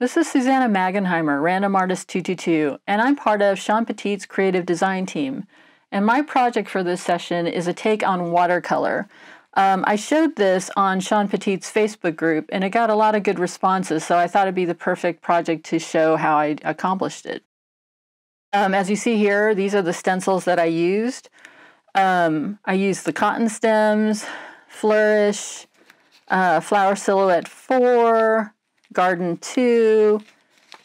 This is Susanna Magenheimer, Random Artist 222, and I'm part of Shawn Petite's creative design team. And my project for this session is a take on watercolor. Um, I showed this on Shawn Petite's Facebook group, and it got a lot of good responses, so I thought it'd be the perfect project to show how I accomplished it. Um, as you see here, these are the stencils that I used. Um, I used the cotton stems, Flourish, uh, Flower Silhouette 4, Garden 2,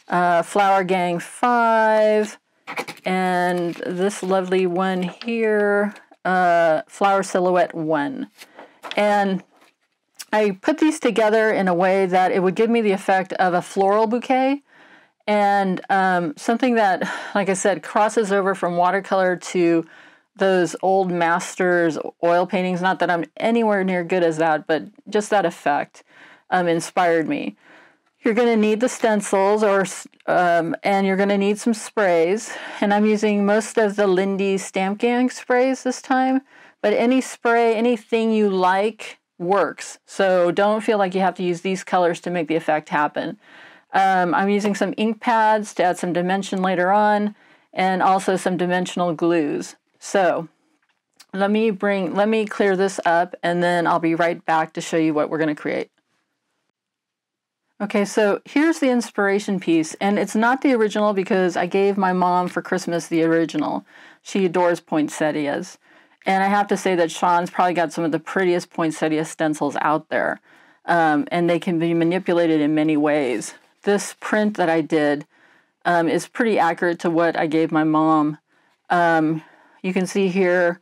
uh, Flower Gang 5, and this lovely one here, uh, Flower Silhouette 1. And I put these together in a way that it would give me the effect of a floral bouquet and um, something that, like I said, crosses over from watercolor to those old masters oil paintings. Not that I'm anywhere near good as that, but just that effect um, inspired me. You're going to need the stencils or um, and you're going to need some sprays. And I'm using most of the Lindy Stamp Gang sprays this time. But any spray, anything you like works. So don't feel like you have to use these colors to make the effect happen. Um, I'm using some ink pads to add some dimension later on and also some dimensional glues. So let me bring, let me clear this up and then I'll be right back to show you what we're going to create. Okay, so here's the inspiration piece, and it's not the original because I gave my mom for Christmas the original. She adores poinsettias. And I have to say that Shawn's probably got some of the prettiest poinsettia stencils out there. Um, and they can be manipulated in many ways. This print that I did um, is pretty accurate to what I gave my mom. Um, you can see here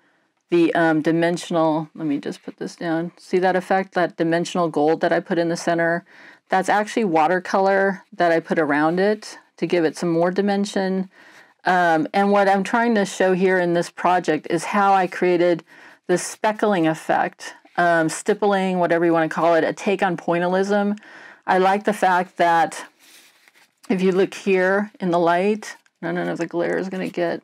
the um, dimensional, let me just put this down. See that effect, that dimensional gold that I put in the center? That's actually watercolor that I put around it to give it some more dimension. Um, and what I'm trying to show here in this project is how I created the speckling effect, um, stippling, whatever you want to call it, a take on pointillism. I like the fact that if you look here in the light, none of the glare is going to get,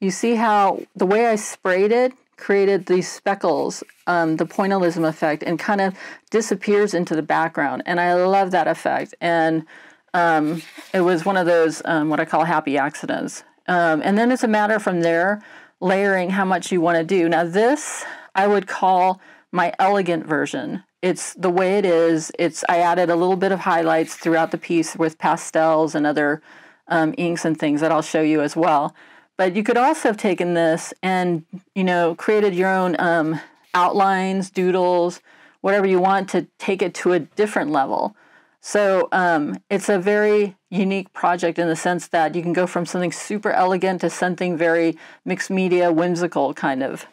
you see how the way I sprayed it created these speckles, um, the pointillism effect, and kind of disappears into the background. And I love that effect. And um, it was one of those, um, what I call happy accidents. Um, and then it's a matter from there, layering how much you want to do. Now, this I would call my elegant version. It's the way it is. It's I added a little bit of highlights throughout the piece with pastels and other um, inks and things that I'll show you as well. But you could also have taken this and, you know, created your own um, outlines, doodles, whatever you want to take it to a different level. So um, it's a very unique project in the sense that you can go from something super elegant to something very mixed media, whimsical kind of.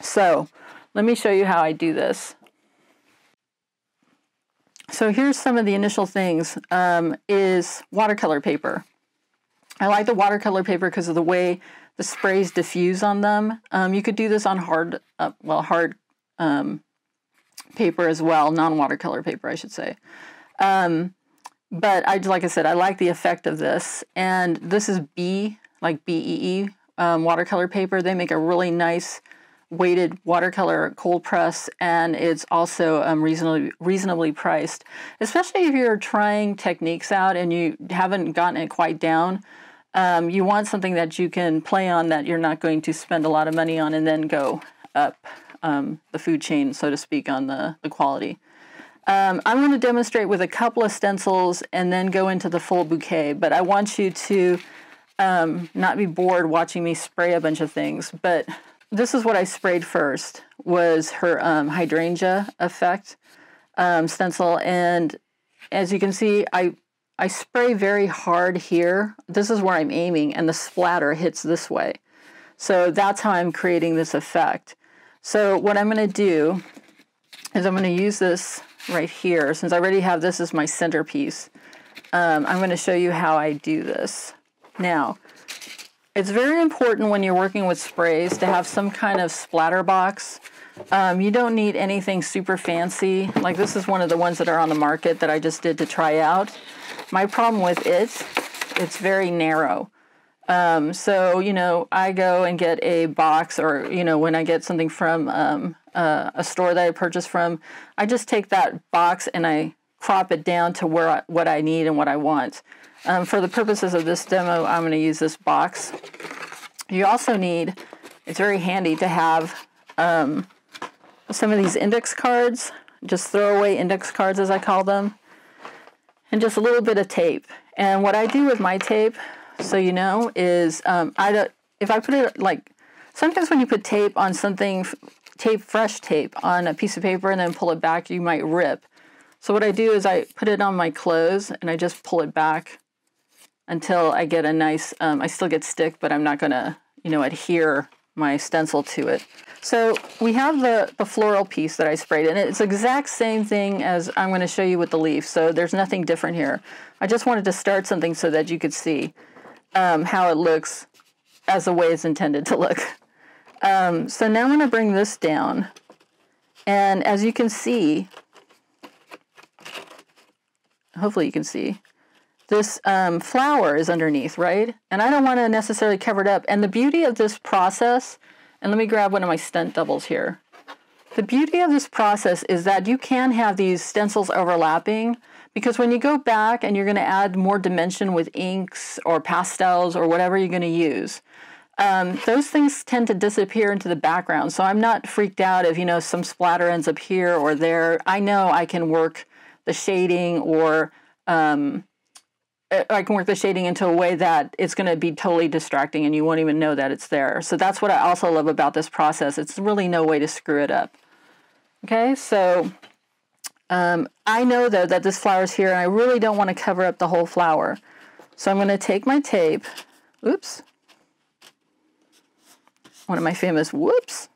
So let me show you how I do this. So here's some of the initial things um, is watercolor paper. I like the watercolor paper because of the way the sprays diffuse on them. Um, you could do this on hard, uh, well, hard um, paper as well, non-watercolor paper, I should say. Um, but I, like I said, I like the effect of this. And this is B, like BEE um, watercolor paper. They make a really nice weighted watercolor cold press and it's also um, reasonably reasonably priced especially if you're trying techniques out and you haven't gotten it quite down um, you want something that you can play on that you're not going to spend a lot of money on and then go up um, the food chain, so to speak, on the, the quality. Um, I'm going to demonstrate with a couple of stencils and then go into the full bouquet, but I want you to um, not be bored watching me spray a bunch of things. But this is what I sprayed first, was her um, hydrangea effect um, stencil. And as you can see, I I spray very hard here. This is where I'm aiming and the splatter hits this way. So that's how I'm creating this effect. So what I'm going to do is I'm going to use this right here. Since I already have this as my centerpiece, um, I'm going to show you how I do this. Now, it's very important when you're working with sprays to have some kind of splatter box. Um, you don't need anything super fancy. Like this is one of the ones that are on the market that I just did to try out. My problem with it, it's very narrow. Um, so, you know, I go and get a box or, you know, when I get something from um, uh, a store that I purchase from, I just take that box and I crop it down to where I, what I need and what I want. Um, for the purposes of this demo, I'm going to use this box. You also need, it's very handy to have um, some of these index cards, just throwaway index cards as I call them, and just a little bit of tape. And what I do with my tape, so you know, is um, I if I put it like sometimes when you put tape on something, tape fresh tape on a piece of paper and then pull it back, you might rip. So what I do is I put it on my clothes and I just pull it back until I get a nice. Um, I still get stick, but I'm not gonna you know adhere my stencil to it. So we have the, the floral piece that I sprayed, and it's exact same thing as I'm going to show you with the leaf, so there's nothing different here. I just wanted to start something so that you could see um, how it looks as the way it's intended to look. Um, so now I'm going to bring this down, and as you can see, hopefully you can see, this um, flower is underneath, right? And I don't want to necessarily cover it up. And the beauty of this process, and let me grab one of my stent doubles here. The beauty of this process is that you can have these stencils overlapping because when you go back and you're going to add more dimension with inks or pastels or whatever you're going to use, um, those things tend to disappear into the background. So I'm not freaked out if, you know, some splatter ends up here or there. I know I can work the shading or um, I can work the shading into a way that it's going to be totally distracting and you won't even know that it's there. So that's what I also love about this process. It's really no way to screw it up. Okay, so um, I know though that this flower is here and I really don't want to cover up the whole flower. So I'm going to take my tape, oops, one of my famous whoops,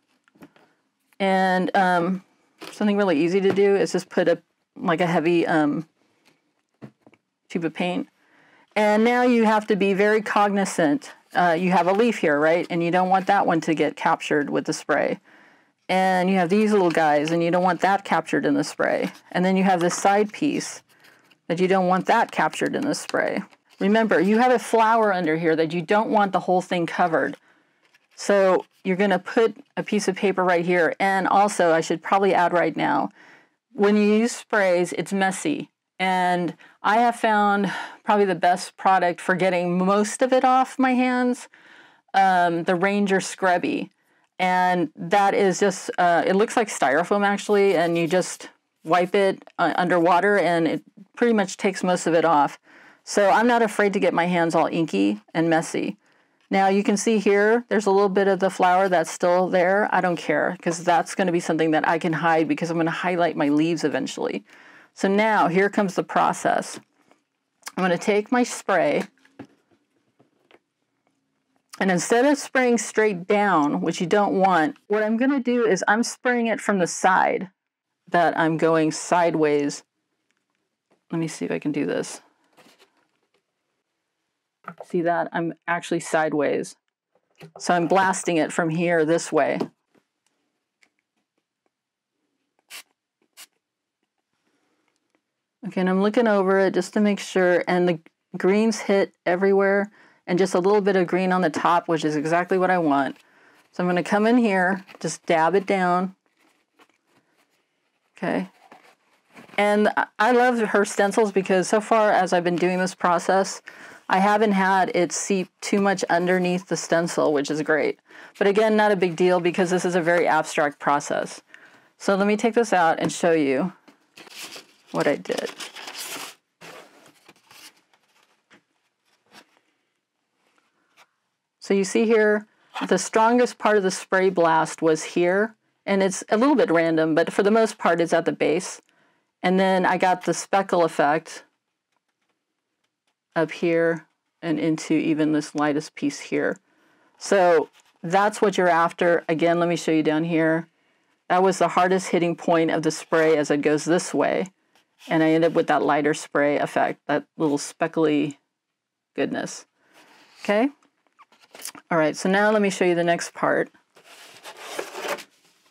and um, something really easy to do is just put a like a heavy um, tube of paint and now you have to be very cognizant. Uh, you have a leaf here, right? And you don't want that one to get captured with the spray. And you have these little guys, and you don't want that captured in the spray. And then you have this side piece that you don't want that captured in the spray. Remember, you have a flower under here that you don't want the whole thing covered. So you're going to put a piece of paper right here. And also, I should probably add right now, when you use sprays, it's messy. And I have found probably the best product for getting most of it off my hands, um, the Ranger Scrubby. And that is just, uh, it looks like styrofoam actually, and you just wipe it uh, underwater and it pretty much takes most of it off. So I'm not afraid to get my hands all inky and messy. Now you can see here, there's a little bit of the flower that's still there. I don't care because that's going to be something that I can hide because I'm going to highlight my leaves eventually. So now here comes the process. I'm going to take my spray and instead of spraying straight down, which you don't want, what I'm going to do is I'm spraying it from the side that I'm going sideways. Let me see if I can do this. See that? I'm actually sideways. So I'm blasting it from here this way. Okay, and I'm looking over it just to make sure, and the greens hit everywhere, and just a little bit of green on the top, which is exactly what I want. So I'm going to come in here, just dab it down. Okay. And I love her stencils because so far as I've been doing this process, I haven't had it seep too much underneath the stencil, which is great. But again, not a big deal because this is a very abstract process. So let me take this out and show you what I did. So you see here, the strongest part of the spray blast was here, and it's a little bit random, but for the most part it's at the base. And then I got the speckle effect up here and into even this lightest piece here. So that's what you're after. Again, let me show you down here. That was the hardest hitting point of the spray as it goes this way. And I end up with that lighter spray effect, that little speckly goodness. Okay? All right, so now let me show you the next part.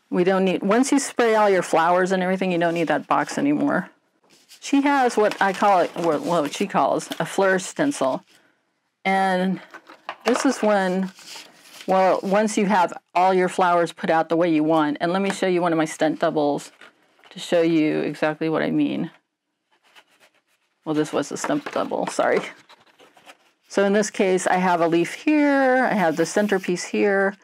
We don't need, once you spray all your flowers and everything, you don't need that box anymore. She has what I call it, well, what she calls a flourish stencil. And this is when, well, once you have all your flowers put out the way you want, and let me show you one of my stent doubles to show you exactly what I mean. well, this was a stump double, sorry. So in this case, I have a leaf here, I have the centerpiece here,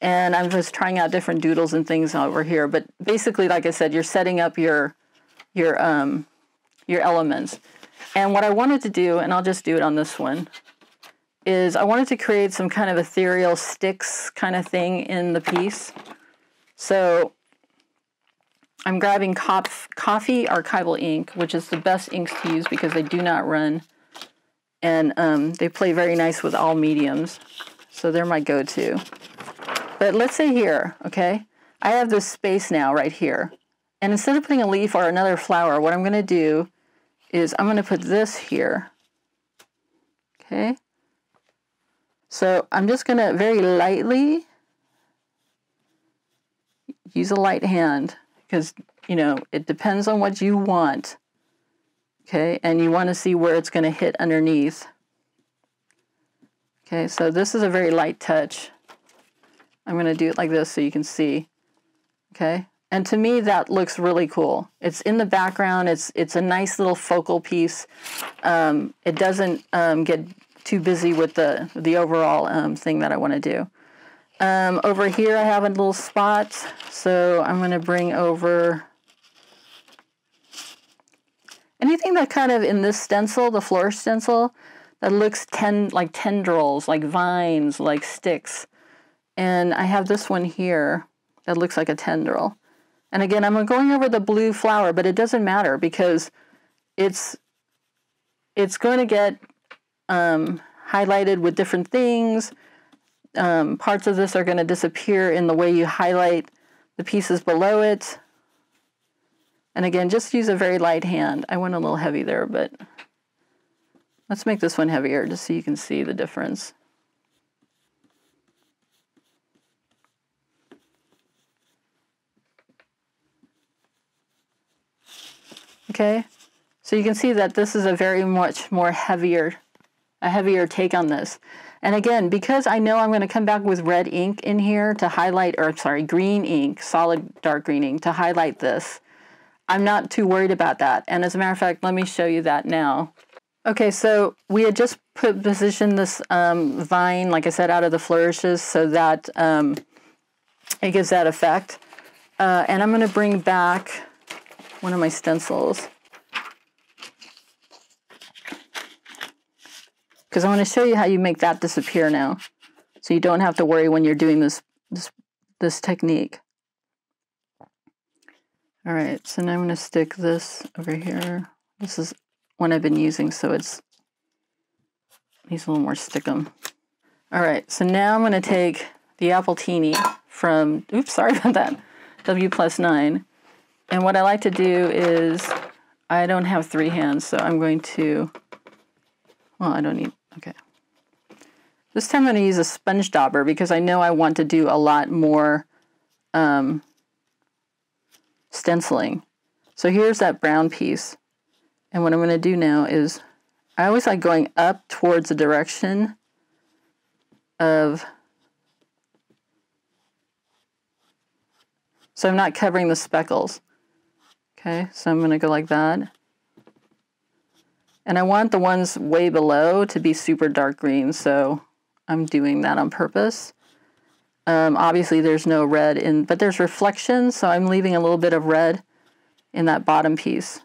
and I'm just trying out different doodles and things over here. But basically, like I said, you're setting up your your um, your elements. And what I wanted to do, and I'll just do it on this one, is I wanted to create some kind of ethereal sticks kind of thing in the piece. So I'm grabbing Coffee Archival ink, which is the best inks to use because they do not run. And um, they play very nice with all mediums. So they're my go-to. But let's say here, okay, I have this space now right here. And instead of putting a leaf or another flower, what I'm going to do is I'm going to put this here. Okay. So I'm just going to very lightly use a light hand because, you know, it depends on what you want. Okay. And you want to see where it's going to hit underneath. Okay. So this is a very light touch. I'm going to do it like this so you can see. Okay. And to me, that looks really cool. It's in the background. It's it's a nice little focal piece. Um, it doesn't um, get too busy with the the overall um, thing that I want to do. Um, over here, I have a little spot, so I'm going to bring over anything that kind of in this stencil, the floor stencil, that looks ten like tendrils, like vines, like sticks. And I have this one here that looks like a tendril. And again, I'm going over the blue flower, but it doesn't matter because it's it's going to get um, highlighted with different things. Um, parts of this are going to disappear in the way you highlight the pieces below it. And again, just use a very light hand. I went a little heavy there, but let's make this one heavier just so you can see the difference. Okay, so you can see that this is a very much more heavier, a heavier take on this. And again, because I know I'm going to come back with red ink in here to highlight, or sorry, green ink, solid dark green ink to highlight this, I'm not too worried about that. And as a matter of fact, let me show you that now. Okay, so we had just put positioned this um, vine, like I said, out of the flourishes so that um, it gives that effect. Uh, and I'm going to bring back one of my stencils. Because I want to show you how you make that disappear now. So you don't have to worry when you're doing this, this, this technique. All right, so now I'm going to stick this over here. This is one I've been using, so it's needs a little more stickum. All right, so now I'm going to take the Appletini from, oops, sorry about that, W plus 9, and what I like to do is, I don't have three hands, so I'm going to, well, I don't need, okay. This time I'm going to use a sponge dauber because I know I want to do a lot more um, stenciling. So here's that brown piece. And what I'm going to do now is, I always like going up towards the direction of so I'm not covering the speckles. Okay, so I'm going to go like that. And I want the ones way below to be super dark green, so I'm doing that on purpose. Um, obviously there's no red in, but there's reflection, so I'm leaving a little bit of red in that bottom piece.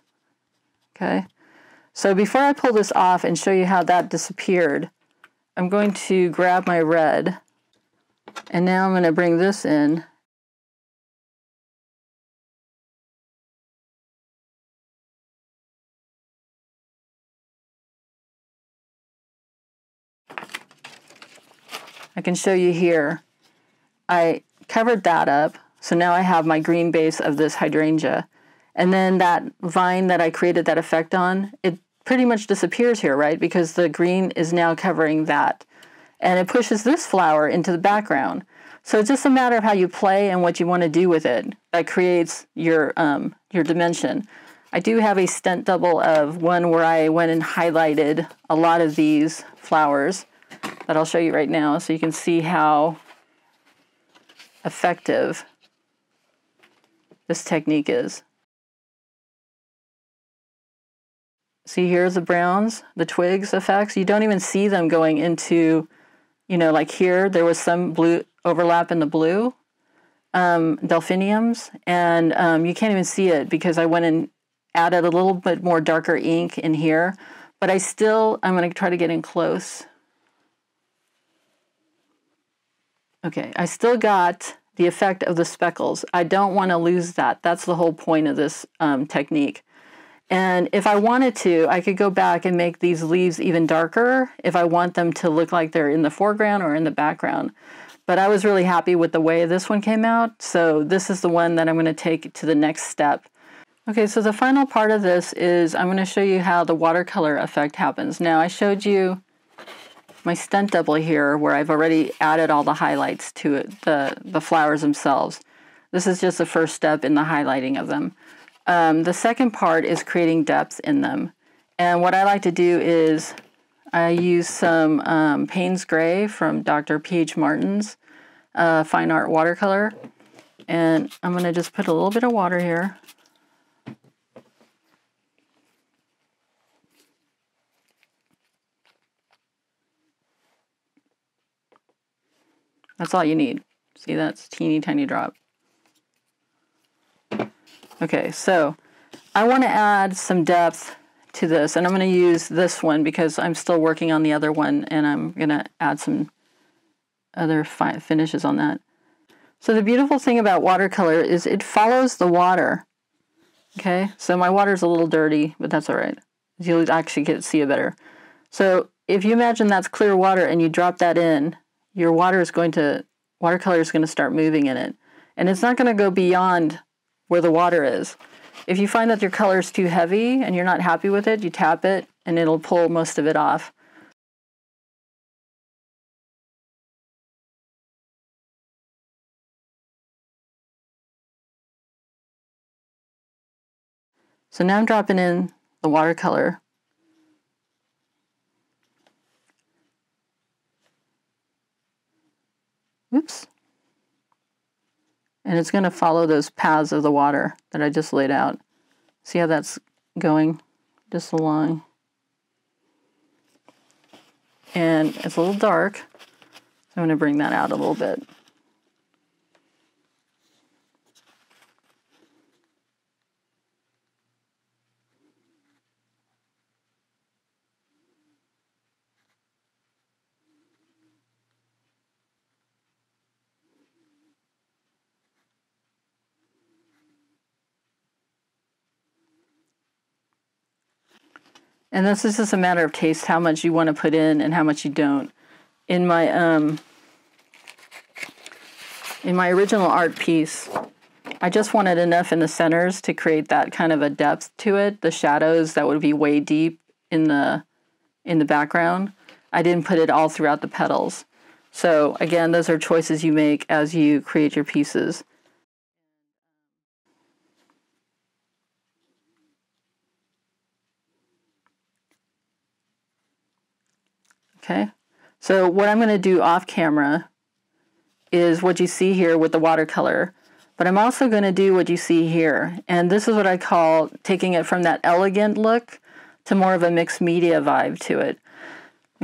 Okay, so before I pull this off and show you how that disappeared, I'm going to grab my red, and now I'm going to bring this in I can show you here. I covered that up, so now I have my green base of this hydrangea. And then that vine that I created that effect on, it pretty much disappears here, right? Because the green is now covering that. And it pushes this flower into the background. So it's just a matter of how you play and what you want to do with it that creates your, um, your dimension. I do have a stent double of one where I went and highlighted a lot of these flowers that I'll show you right now so you can see how effective this technique is. See, here's the browns, the twigs effects. You don't even see them going into, you know, like here, there was some blue overlap in the blue um, delphiniums, and um, you can't even see it because I went and added a little bit more darker ink in here. But I still, I'm going to try to get in close. Okay, I still got the effect of the speckles. I don't want to lose that. That's the whole point of this um, technique. And if I wanted to, I could go back and make these leaves even darker if I want them to look like they're in the foreground or in the background. But I was really happy with the way this one came out. So this is the one that I'm going to take to the next step. Okay, so the final part of this is I'm going to show you how the watercolor effect happens. Now I showed you my stunt double here where I've already added all the highlights to it, the, the flowers themselves. This is just the first step in the highlighting of them. Um, the second part is creating depth in them. And what I like to do is I use some um, Payne's Gray from Dr. P.H. Martin's uh, Fine Art Watercolor. And I'm going to just put a little bit of water here. That's all you need. See, that's teeny tiny drop. Okay, so I want to add some depth to this, and I'm going to use this one because I'm still working on the other one, and I'm going to add some other finishes on that. So the beautiful thing about watercolor is it follows the water. Okay, so my water's a little dirty, but that's all right. You'll actually get see it better. So if you imagine that's clear water and you drop that in, your water is going to, watercolor is going to start moving in it. And it's not going to go beyond where the water is. If you find that your color is too heavy and you're not happy with it, you tap it and it'll pull most of it off. So now I'm dropping in the watercolor Oops. And it's going to follow those paths of the water that I just laid out. See how that's going just along. And it's a little dark, so I'm going to bring that out a little bit. And this is just a matter of taste, how much you want to put in and how much you don't. In my um, in my original art piece, I just wanted enough in the centers to create that kind of a depth to it. The shadows that would be way deep in the in the background. I didn't put it all throughout the petals. So again, those are choices you make as you create your pieces. Okay, so what I'm going to do off camera is what you see here with the watercolor. But I'm also going to do what you see here. And this is what I call taking it from that elegant look to more of a mixed media vibe to it.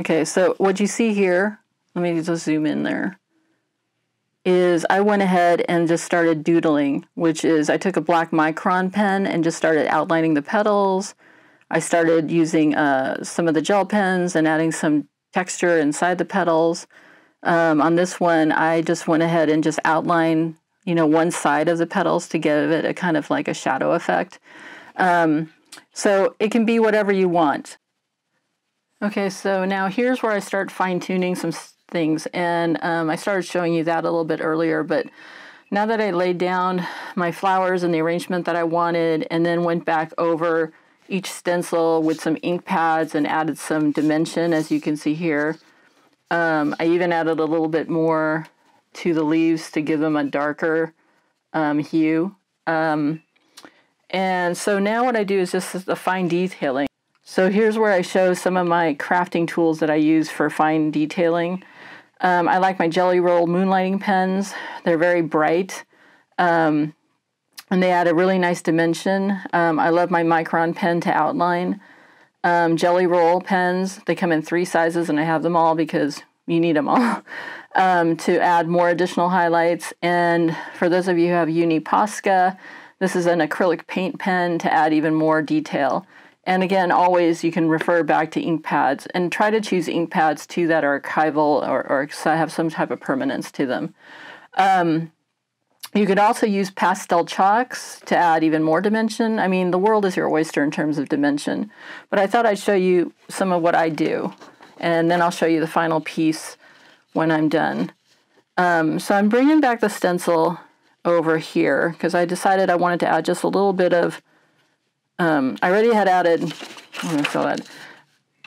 Okay, so what you see here, let me just zoom in there, is I went ahead and just started doodling, which is I took a black micron pen and just started outlining the petals. I started using uh, some of the gel pens and adding some texture inside the petals. Um, on this one, I just went ahead and just outlined, you know, one side of the petals to give it a kind of like a shadow effect. Um, so it can be whatever you want. Okay, so now here's where I start fine tuning some things. And um, I started showing you that a little bit earlier, but now that I laid down my flowers and the arrangement that I wanted and then went back over each stencil with some ink pads and added some dimension as you can see here. Um, I even added a little bit more to the leaves to give them a darker um, hue. Um, and so now what I do is just the fine detailing. So here's where I show some of my crafting tools that I use for fine detailing. Um, I like my Gelly Roll moonlighting pens. They're very bright. Um, and they add a really nice dimension. Um, I love my micron pen to outline. um, Gelly Roll pens. They come in three sizes, and I have them all because you need them all um, to add more additional highlights. And for those of you who have Uni Posca, this is an acrylic paint pen to add even more detail. And again, always you can refer back to ink pads and try to choose ink pads too that are archival or, or have some type of permanence to them. Um, you could also use pastel chalks to add even more dimension. I mean, the world is your oyster in terms of dimension, but I thought I'd show you some of what I do, and then I'll show you the final piece when I'm done. Um, so I'm bringing back the stencil over here because I decided I wanted to add just a little bit of, um, I already had added, I'm show that.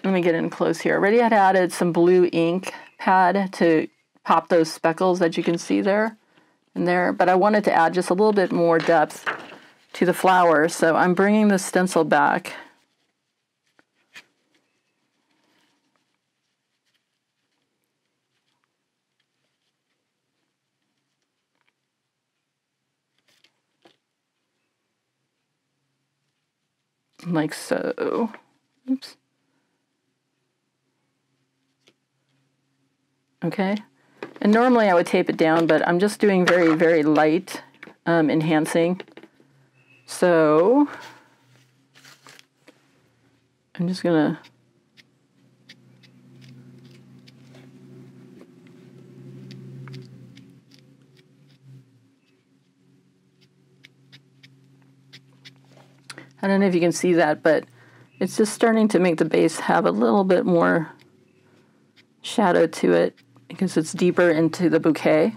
Let me get in close here. I already had added some blue ink pad to pop those speckles that you can see there and there, but I wanted to add just a little bit more depth to the flowers. So I'm bringing the stencil back like so. Oops. Okay. And normally I would tape it down, but I'm just doing very, very light um, enhancing. So I'm just going to I don't know if you can see that, but it's just starting to make the base have a little bit more shadow to it because it's deeper into the bouquet.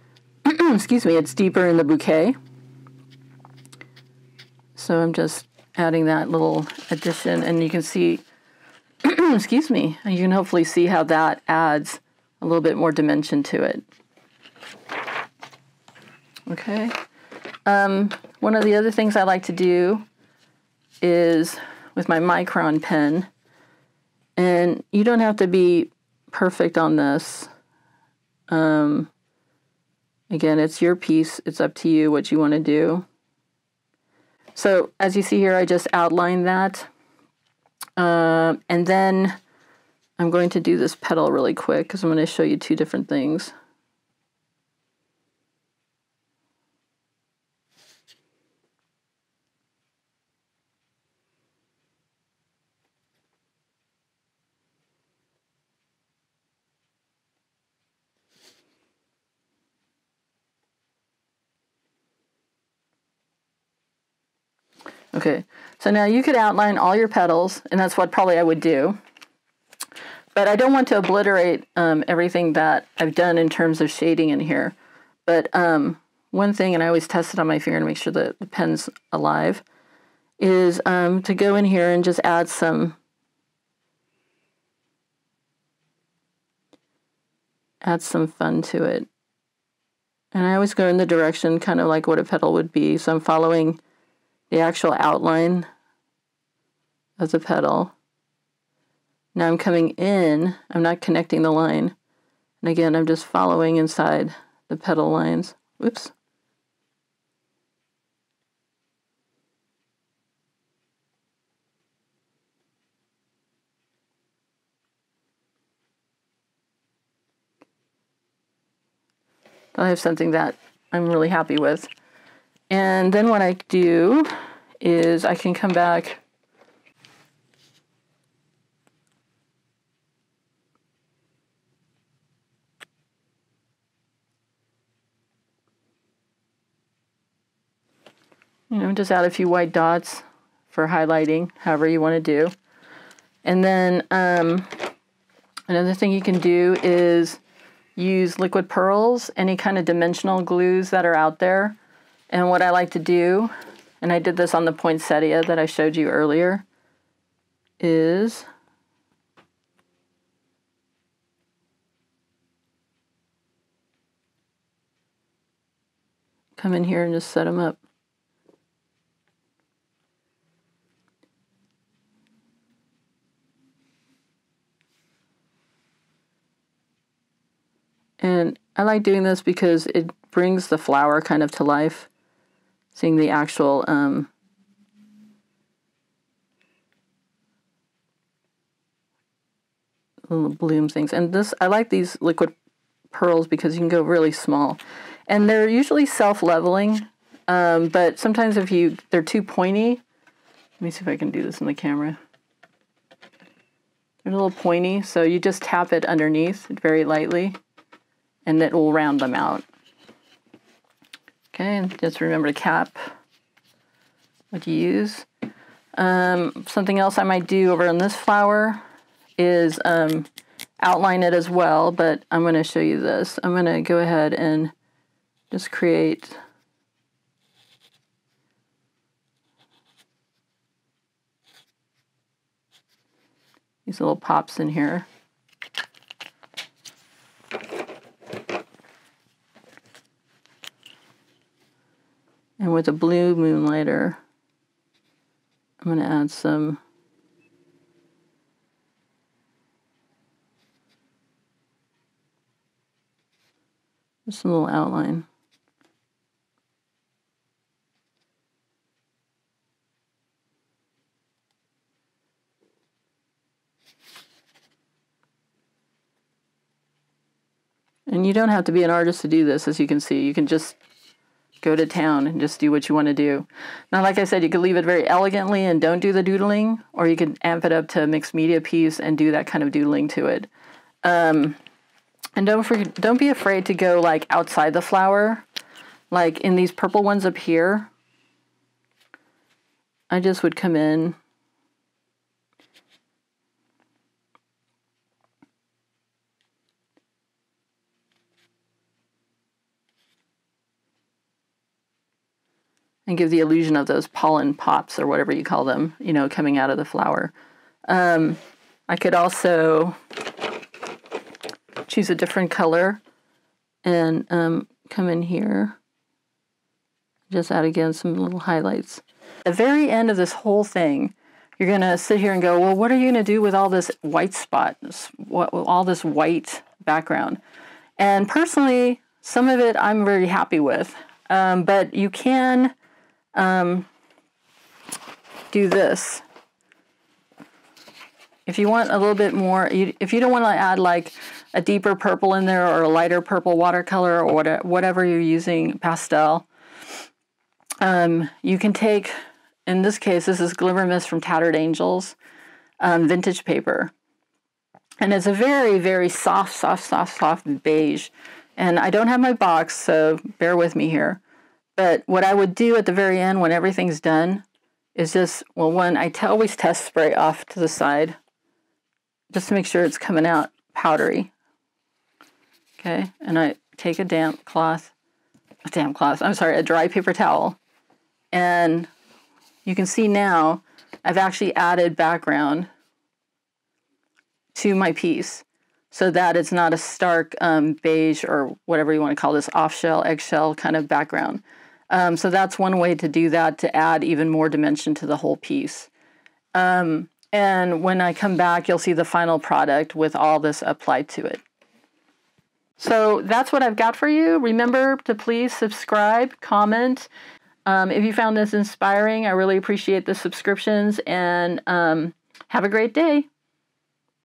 Excuse me, it's deeper in the bouquet. So I'm just adding that little addition and you can see, excuse me, you can hopefully see how that adds a little bit more dimension to it. Okay. Um, one of the other things I like to do is with my micron pen. And you don't have to be perfect on this. Um, again, it's your piece. It's up to you what you want to do. So as you see here, I just outlined that. Uh, and then I'm going to do this petal really quick because I'm going to show you two different things. Okay, so now you could outline all your petals, and that's what probably I would do. But I don't want to obliterate um, everything that I've done in terms of shading in here. But um, one thing, and I always test it on my finger to make sure that the pen's alive, is um, to go in here and just add some add some fun to it. And I always go in the direction kind of like what a petal would be. So I'm following the actual outline of the petal. Now I'm coming in, I'm not connecting the line. And again, I'm just following inside the petal lines. Whoops. I have something that I'm really happy with. And then what I do is I can come back you know, just add a few white dots for highlighting, however you want to do. And then um, another thing you can do is use liquid pearls, any kind of dimensional glues that are out there. And what I like to do, and I did this on the poinsettia that I showed you earlier, is come in here and just set them up. And I like doing this because it brings the flower kind of to life seeing the actual um, little bloom things. And this, I like these liquid pearls because you can go really small. And they're usually self-leveling, um, but sometimes if you, they're too pointy. Let me see if I can do this in the camera. They're a little pointy, so you just tap it underneath very lightly, and it will round them out. Okay, and just remember to cap what you use. Um, something else I might do over on this flower is um, outline it as well, but I'm going to show you this. I'm going to go ahead and just create these little pops in here. And with a blue moonlighter, I'm going to add some just a little outline. And you don't have to be an artist to do this, as you can see. You can just go to town and just do what you want to do. Now, like I said, you could leave it very elegantly and don't do the doodling, or you could amp it up to a mixed media piece and do that kind of doodling to it. Um, and don't forget, don't be afraid to go like outside the flower, like in these purple ones up here. I just would come in and give the illusion of those pollen pops or whatever you call them, you know, coming out of the flower. Um, I could also choose a different color and um, come in here. Just add again some little highlights. At the very end of this whole thing, you're going to sit here and go, well, what are you going to do with all this white spot, all this white background? And personally, some of it I'm very happy with, um, but you can um, do this. If you want a little bit more, you, if you don't want to add like a deeper purple in there or a lighter purple watercolor or whatever you're using, pastel, um, you can take, in this case, this is Glimmer Mist from Tattered Angels, um, vintage paper. And it's a very, very soft, soft, soft, soft beige. And I don't have my box, so bear with me here. But what I would do at the very end when everything's done is just, well, one, I always test spray off to the side just to make sure it's coming out powdery. Okay, and I take a damp cloth, a damp cloth, I'm sorry, a dry paper towel, and you can see now I've actually added background to my piece so that it's not a stark um, beige or whatever you want to call this off shell, eggshell kind of background. Um, so that's one way to do that to add even more dimension to the whole piece. Um, and when I come back, you'll see the final product with all this applied to it. So that's what I've got for you. Remember to please subscribe, comment. Um, if you found this inspiring, I really appreciate the subscriptions and um, have a great day.